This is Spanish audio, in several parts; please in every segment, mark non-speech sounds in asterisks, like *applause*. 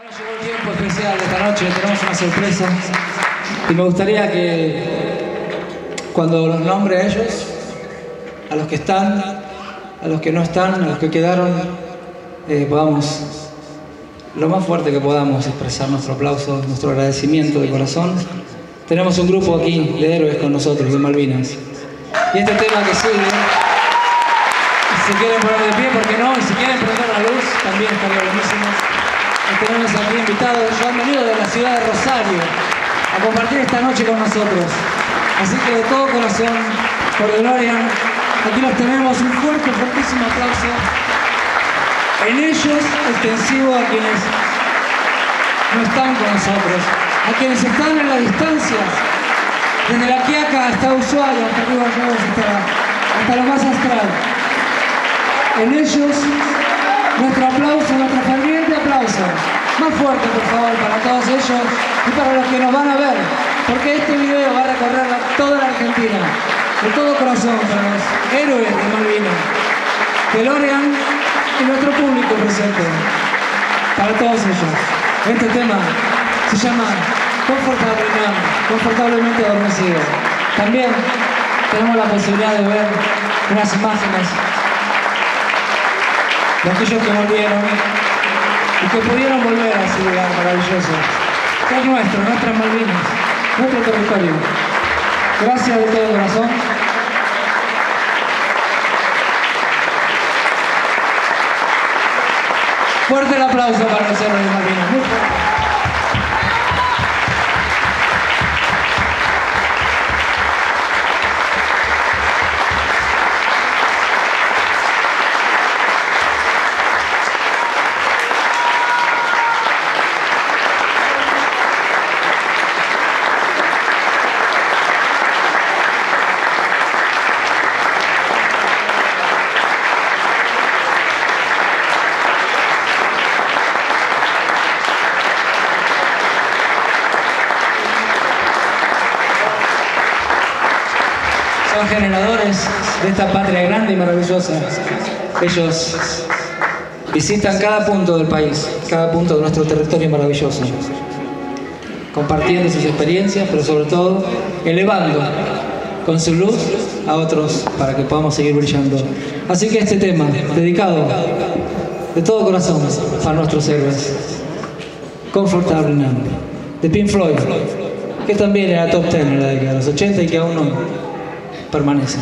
Ahora llegó el tiempo especial de esta noche, tenemos una sorpresa y me gustaría que cuando los nombre a ellos, a los que están, a los que no están, a los que quedaron, eh, podamos lo más fuerte que podamos expresar nuestro aplauso, nuestro agradecimiento de corazón. Tenemos un grupo aquí de héroes con nosotros, de Malvinas. Y este tema que sigue, si quieren poner de pie, ¿por qué no? Y si quieren prender la luz, también estaría buenísimo. Tenemos aquí invitados, han venido de la ciudad de Rosario a compartir esta noche con nosotros. Así que de todo corazón, por Gloria, aquí los tenemos, un fuerte, fuertísimo aplauso. En ellos, extensivo a quienes no están con nosotros, a quienes están en las distancias, desde la Quiaca hasta Ushuaia, hasta hasta, hasta lo más astral. En ellos, nuestro aplauso, nuestro ferviente aplauso. Más fuerte, por favor, para todos ellos y para los que nos van a ver, porque este video va a recorrer toda la Argentina, de todo corazón, para los héroes de Malvinas. DeLorean y nuestro público presente, para todos ellos. Este tema se llama Confortable confortablemente adormecido. También tenemos la posibilidad de ver unas imágenes de aquellos que volvieron y que pudieron volver a ese lugar maravilloso, que es nuestro, nuestras Malvinas, nuestro territorio. Gracias de todo corazón. Fuerte el aplauso para los héroes de Malvinas. De esta patria grande y maravillosa. Ellos visitan cada punto del país, cada punto de nuestro territorio maravilloso, compartiendo sus experiencias, pero sobre todo elevando con su luz a otros para que podamos seguir brillando. Así que este tema, dedicado de todo corazón a nuestros héroes, Comfortable Now, de Pink Floyd, que también era top 10 en la década de los 80 y que aún no permanece.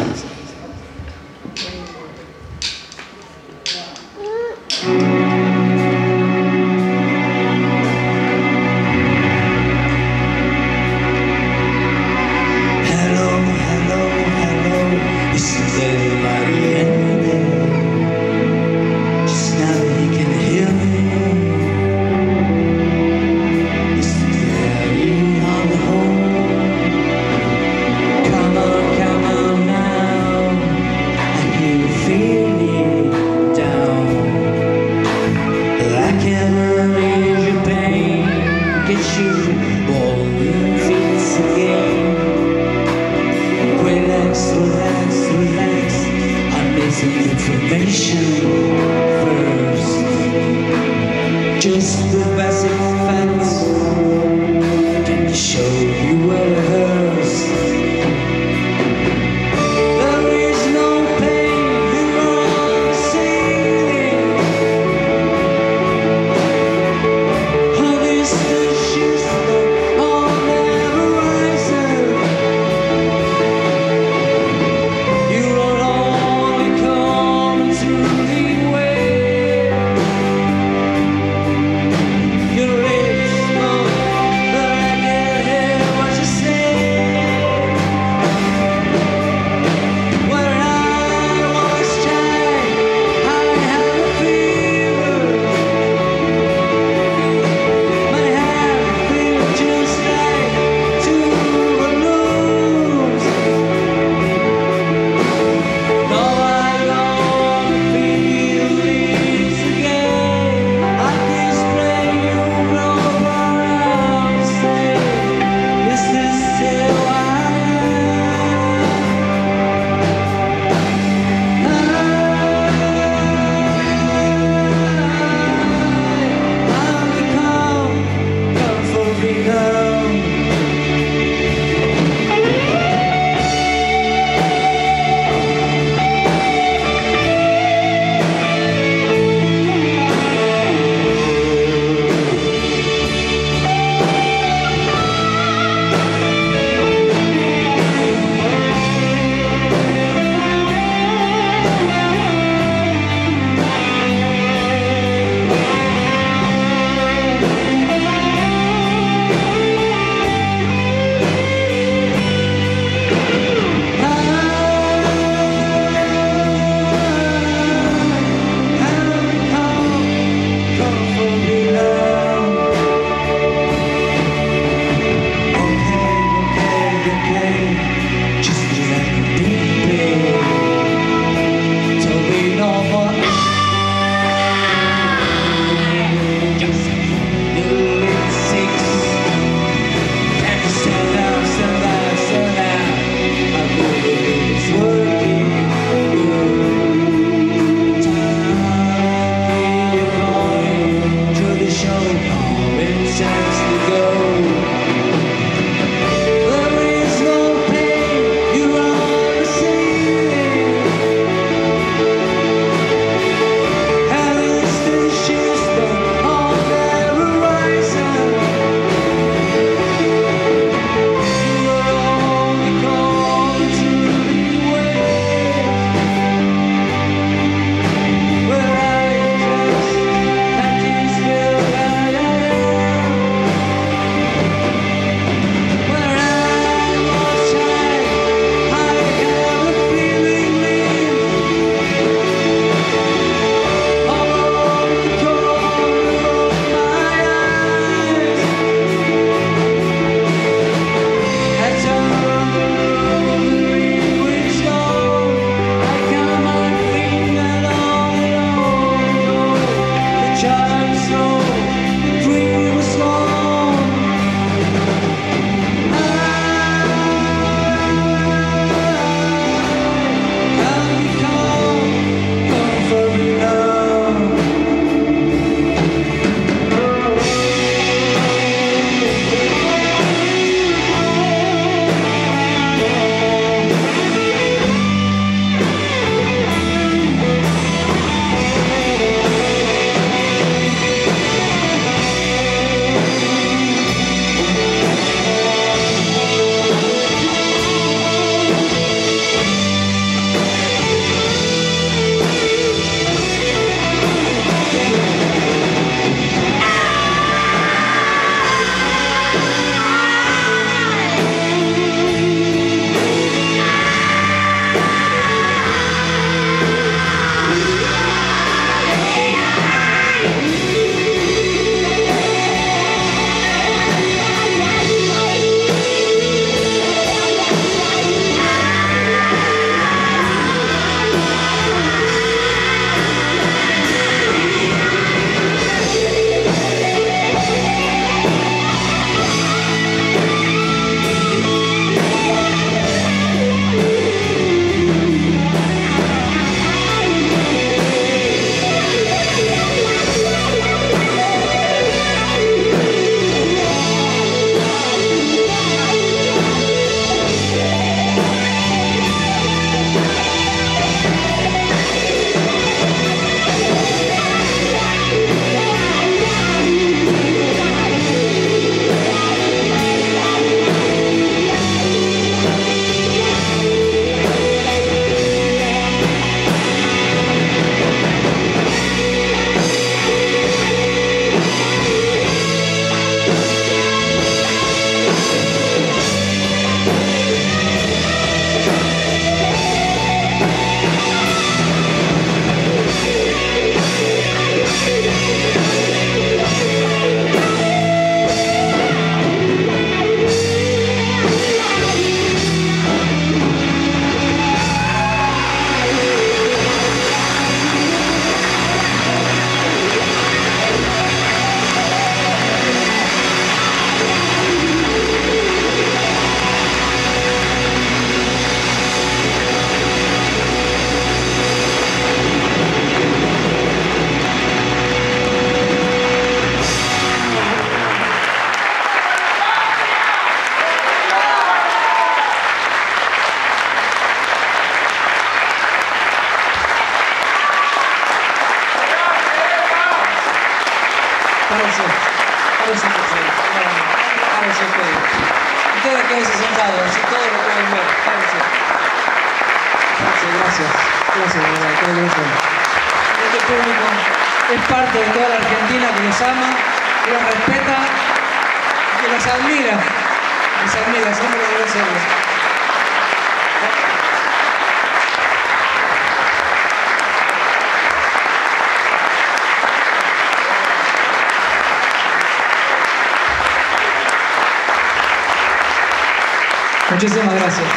Muchísimas gracias.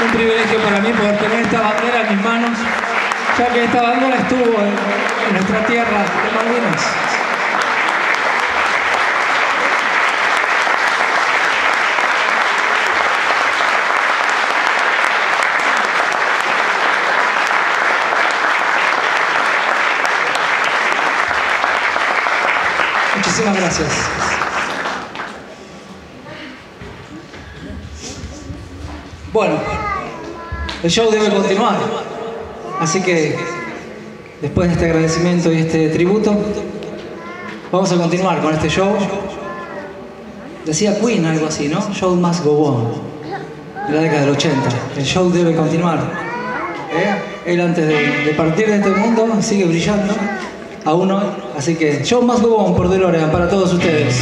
Un privilegio para mí poder tener esta bandera en mis manos, ya que esta bandera estuvo en, en nuestra tierra de Malvinas. Muchísimas gracias. Bueno, el show debe continuar. Así que, después de este agradecimiento y este tributo, vamos a continuar con este show. Decía Queen algo así, ¿no? Show must go on. En la década del 80. El show debe continuar. ¿Eh? Él antes de, de partir de este mundo sigue brillando aún hoy. Así que show must go on por DeLorean para todos ustedes.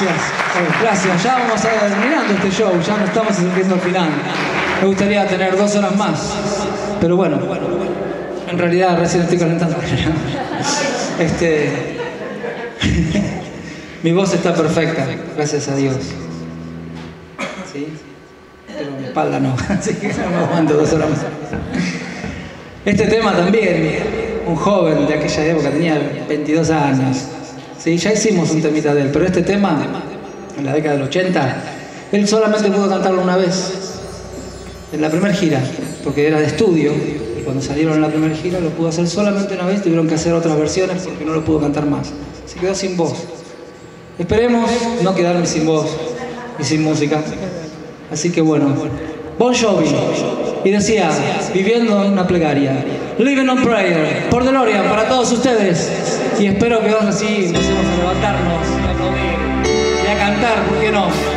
Gracias, gracias. Ya vamos a terminando este show, ya no estamos acercando al final. Me gustaría tener dos horas más, pero bueno, en realidad recién estoy calentando. *laughs* Este, *laughs* mi voz está perfecta, gracias a Dios. ¿Sí? Pero mi espalda no, *laughs* así que no me aguanto dos horas más. Este tema también, un joven de aquella época, tenía 22 años. Sí, ya hicimos un temita de él, pero este tema, en la década del 80, él solamente pudo cantarlo una vez, en la primera gira, porque era de estudio, y cuando salieron en la primera gira lo pudo hacer solamente una vez, tuvieron que hacer otras versiones porque no lo pudo cantar más. Se quedó sin voz. Esperemos no quedarme sin voz y sin música. Así que bueno, Bon Jovi. Y decía, viviendo en una plegaria, Living on Prayer, por DeLorean, para todos ustedes. Y espero que ahora sí empecemos a levantarnos a aplaudir y a cantar, ¿por qué no?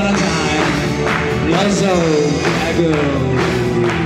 Upon a time, long so ago.